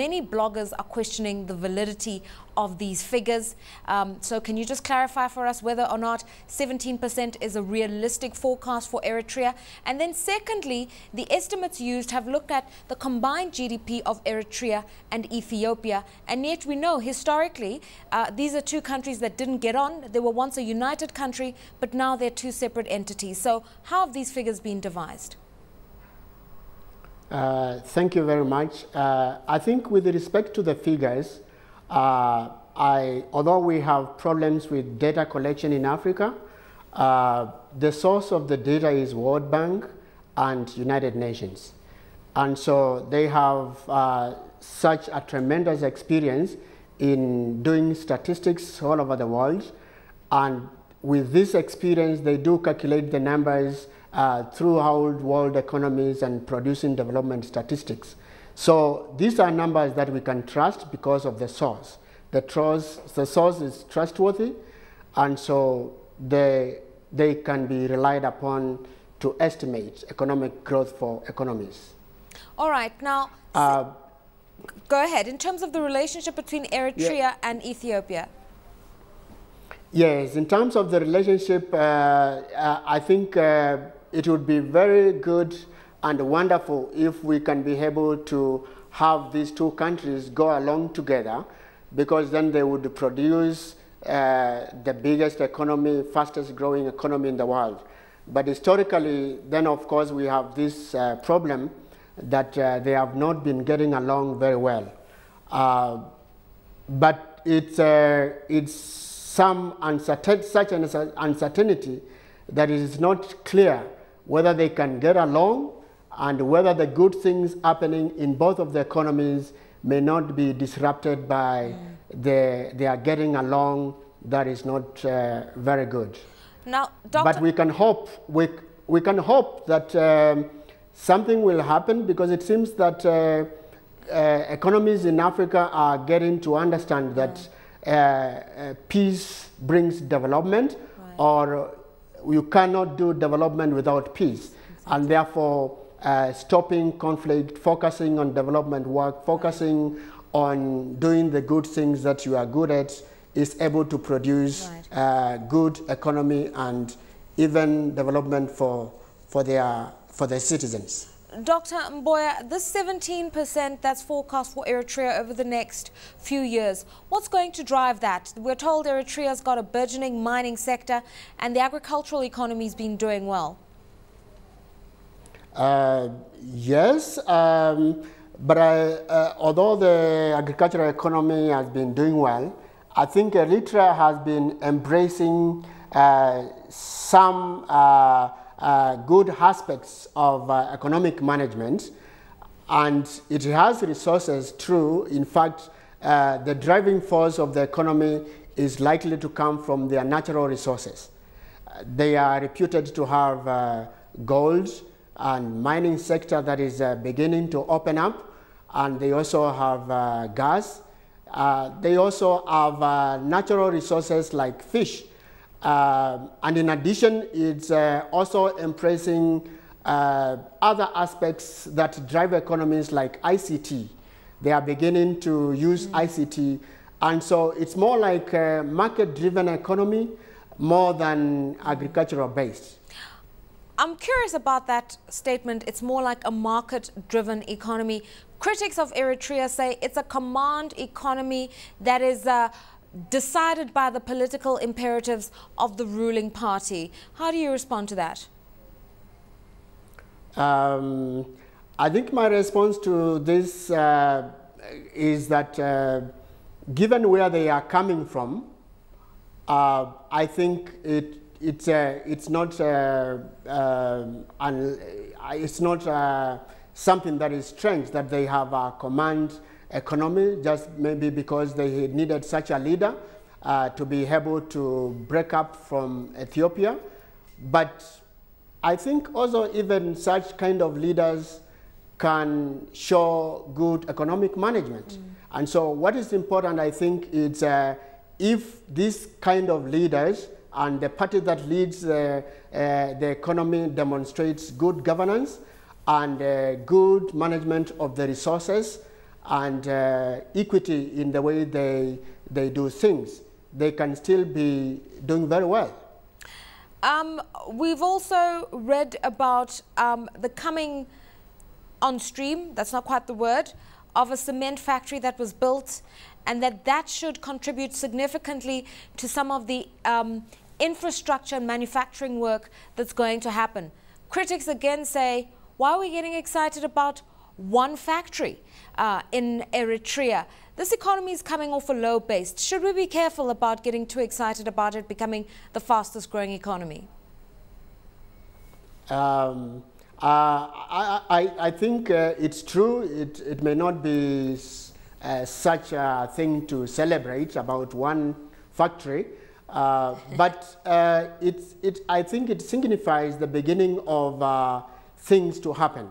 Many bloggers are questioning the validity of these figures. Um, so can you just clarify for us whether or not 17% is a realistic forecast for Eritrea? And then secondly, the estimates used have looked at the combined GDP of Eritrea and Ethiopia. And yet we know historically uh, these are two countries that didn't get on. They were once a united country, but now they're two separate entities. So how have these figures been devised? Uh, thank you very much. Uh, I think with respect to the figures, uh, I, although we have problems with data collection in Africa, uh, the source of the data is World Bank and United Nations. And so they have uh, such a tremendous experience in doing statistics all over the world. And with this experience, they do calculate the numbers uh, throughout world economies and producing development statistics. So these are numbers that we can trust because of the source. The, trust, the source is trustworthy, and so they, they can be relied upon to estimate economic growth for economies. All right, now, uh, go ahead. In terms of the relationship between Eritrea yeah. and Ethiopia. Yes, in terms of the relationship, uh, uh, I think uh, it would be very good and wonderful if we can be able to have these two countries go along together because then they would produce uh, the biggest economy, fastest growing economy in the world. But historically, then of course we have this uh, problem that uh, they have not been getting along very well. But it's, it's some uncertain, such an uncertainty that is not clear whether they can get along and whether the good things happening in both of the economies may not be disrupted by mm. the, their getting along that is not uh, very good. Now, Dr. But we can hope, we, we can hope that um, something will happen because it seems that uh, uh, economies in Africa are getting to understand that mm. Uh, uh, peace brings development right. or you cannot do development without peace. Exactly. And therefore, uh, stopping conflict, focusing on development work, focusing on doing the good things that you are good at is able to produce right. uh, good economy and even development for, for, their, for their citizens. Dr. Mboya, this 17% that's forecast for Eritrea over the next few years, what's going to drive that? We're told Eritrea's got a burgeoning mining sector and the agricultural economy's been doing well. Uh, yes, um, but I, uh, although the agricultural economy has been doing well, I think Eritrea has been embracing uh, some uh, good aspects of uh, economic management and it has resources true. In fact, uh, the driving force of the economy is likely to come from their natural resources. Uh, they are reputed to have uh, gold and mining sector that is beginning to open up and they also have gas. they also have natural resources like fish uh, and in addition, it's uh, also embracing uh, other aspects that drive economies like ICT. They are beginning to use mm. ICT. And so it's more like a market-driven economy more than agricultural-based. I'm curious about that statement. It's more like a market-driven economy. Critics of Eritrea say it's a command economy that is uh, decided by the political imperatives of the ruling party. How do you respond to that? Um, I think my response to this uh, is that uh, given where they are coming from, uh, I think it, it's, uh, it's not, uh, um, it's not uh, something that is strange that they have a command economy, just maybe because they needed such a leader uh, to be able to break up from Ethiopia. But I think also even such kind of leaders can show good economic management. Mm. And so what is important, I think, is uh, if this kind of leaders and the party that leads uh, uh, the economy demonstrates good governance and uh, good management of the resources, and uh, equity in the way they, they do things, they can still be doing very well. Um, we've also read about um, the coming on stream, that's not quite the word, of a cement factory that was built and that that should contribute significantly to some of the um, infrastructure and manufacturing work that's going to happen. Critics again say, why are we getting excited about one factory uh, in Eritrea? This economy is coming off a low base. Should we be careful about getting too excited about it becoming the fastest growing economy? Um, uh, I, I, I, think uh, it's true. It, it may not be uh, such a thing to celebrate about one factory, uh, but uh, it's, it, I think it signifies the beginning of uh, things to happen.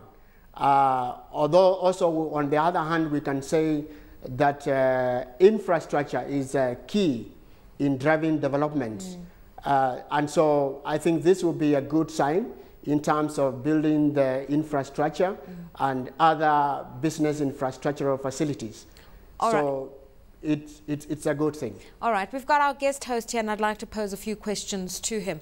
Uh, although also on the other hand, we can say that uh, infrastructure is key in driving development. Mm. and so I think this will be a good sign in terms of building the infrastructure mm. and other business infrastructural facilities. All so right it's, it's, it's a good thing. All right, we've got our guest host here and I'd like to pose a few questions to him.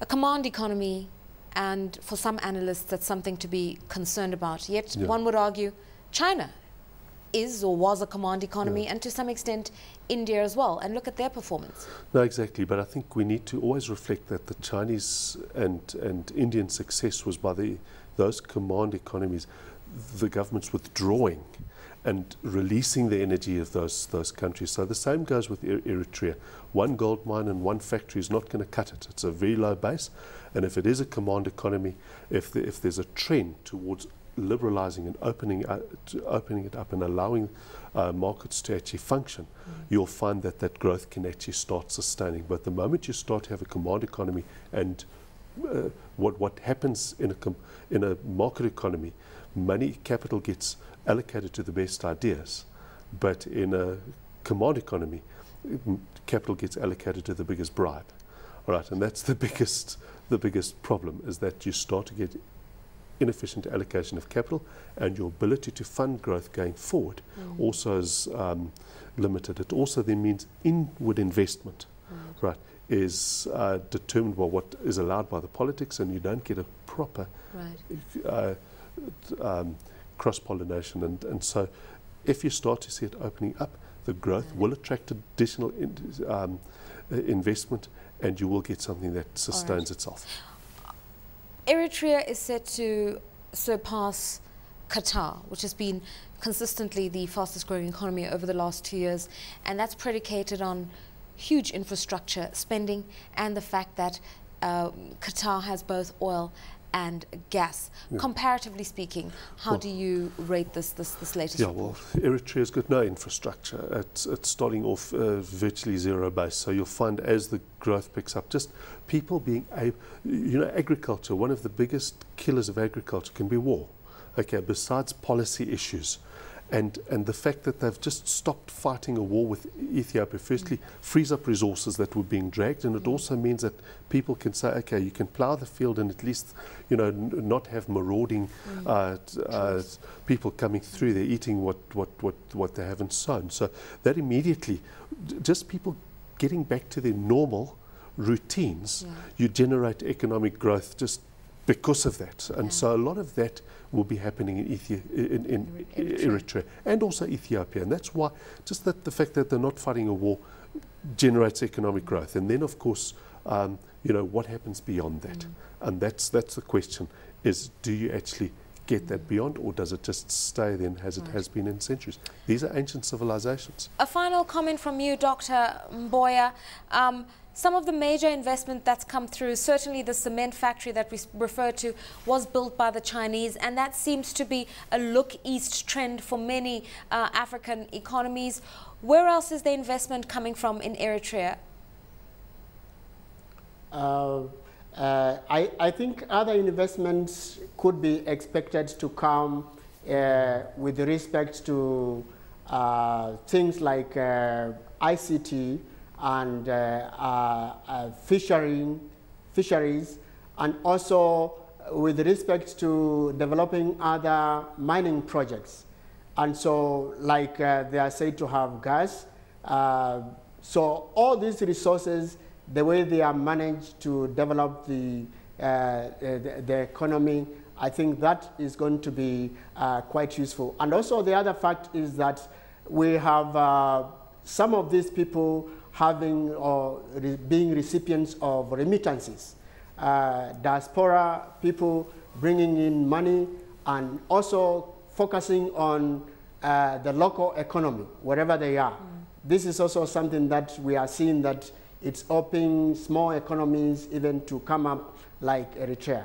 A command economy, and for some analysts, that's something to be concerned about. Yet yeah. one would argue China is or was a command economy, yeah. and to some extent India as well. And look at their performance. No, exactly. But I think we need to always reflect that the Chinese and, and Indian success was by the, those command economies, the governments withdrawing and releasing the energy of those, those countries. So the same goes with Eritrea. One gold mine and one factory is not going to cut it. It's a very low base. And if it is a command economy, if, the, if there's a trend towards liberalizing and opening, uh, opening it up and allowing uh, markets to actually function, mm. you'll find that that growth can actually start sustaining. But the moment you start to have a command economy and uh, what, what happens in a, in a market economy, money, capital gets allocated to the best ideas. But in a command economy, capital gets allocated to the biggest bribe. All right, and that's the biggest, the biggest problem is that you start to get inefficient allocation of capital and your ability to fund growth going forward mm. also is um, limited. It also then means inward investment, mm. right, is uh, determined by what is allowed by the politics and you don't get a proper right. uh, um, cross-pollination. And, and so if you start to see it opening up, the growth will attract additional in, um, investment and you will get something that sustains right. itself. Eritrea is set to surpass Qatar, which has been consistently the fastest growing economy over the last two years, and that's predicated on huge infrastructure spending and the fact that uh, Qatar has both oil and gas. Yeah. Comparatively speaking, how well, do you rate this, this, this latest Yeah, report? well, Eritrea's got no infrastructure. It's, it's starting off uh, virtually zero base. So you'll find as the growth picks up, just people being able, you know, agriculture, one of the biggest killers of agriculture can be war. Okay, besides policy issues and, and the fact that they've just stopped fighting a war with Ethiopia, firstly, frees up resources that were being dragged, and it mm. also means that people can say, okay, you can plough the field and at least, you know, not have marauding mm. uh, uh, people coming through there eating what, what, what, what they haven't sown. So that immediately, just people getting back to their normal routines, yeah. you generate economic growth just because of that. And yeah. so a lot of that will be happening in, Ethi- in, in Eritrea. Eritrea. and also Ethiopia. And that's why just that the fact that they're not fighting a war generates economic growth. And then, of course, um, you know, what happens beyond that? Mm. And that's, that's the question is do you actually get that beyond, or does it just stay then as it has been in centuries? These are ancient civilizations. A final comment from you, Dr. Mboya. Um, some of the major investment that's come through, certainly the cement factory that we referred to, was built by the Chinese, and that seems to be a look east trend for many uh, African economies. Where else is the investment coming from in Eritrea? Uh, uh, I, I, think other investments could be expected to come uh, with respect to uh, things like uh, ICT, and uh, uh, uh, fishing, fisheries, and also with respect to developing other mining projects. And so, like they are said to have gas. So all these resources, the way they are managed to develop the, the, the, economy, I think that is going to be uh, quite useful. And also the other fact is that we have uh, some of these people having or re being recipients of remittances. Uh, diaspora people bringing in money and also focusing on uh, the local economy, wherever they are. Mm. This is also something that we are seeing that it's opening small economies even to come up like Eritrea.